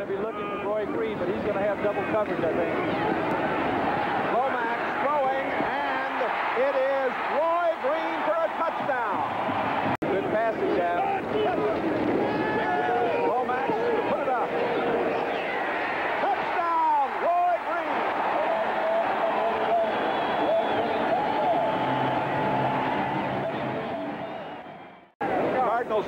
going to be looking for Roy Green, but he's going to have double coverage, I think. Lomax throwing, and it is Roy Green for a touchdown. Good passing, Dab. Lomax, put it up. Touchdown, Roy Green.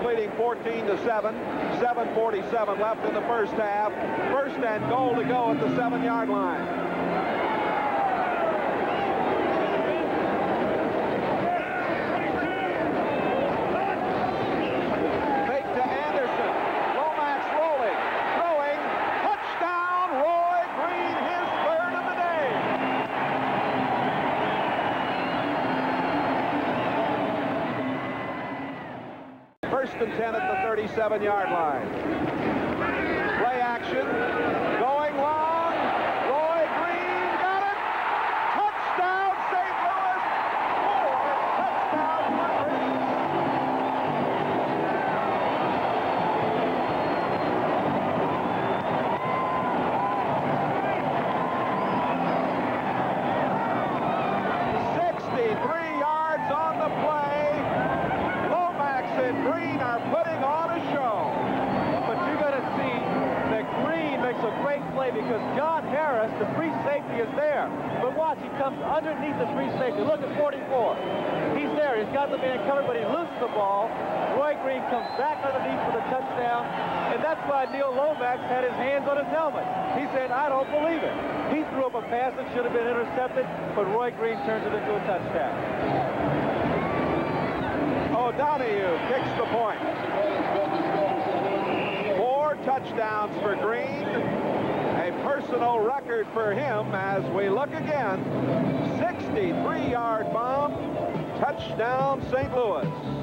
Leading 14 to 7. 7:47 left in the first half. First and goal to go at the seven-yard line. Fake to Anderson. Lomax rolling, throwing, touchdown, Roy Green, his third of the day. First and 10 at the 37-yard line. Play action, because John Harris, the free safety, is there. But watch, he comes underneath the free safety. Look at 44. He's there. He's got the man covered, but he loses the ball. Roy Green comes back underneath for the touchdown. And that's why Neil Lomax had his hands on his helmet. He said, I don't believe it. He threw up a pass that should have been intercepted, but Roy Green turns it into a touchdown. Oh, O'Donoghue kicks the point. Four touchdowns for Green. Personal record for him as we look again. 63-yard bomb. Touchdown St. Louis.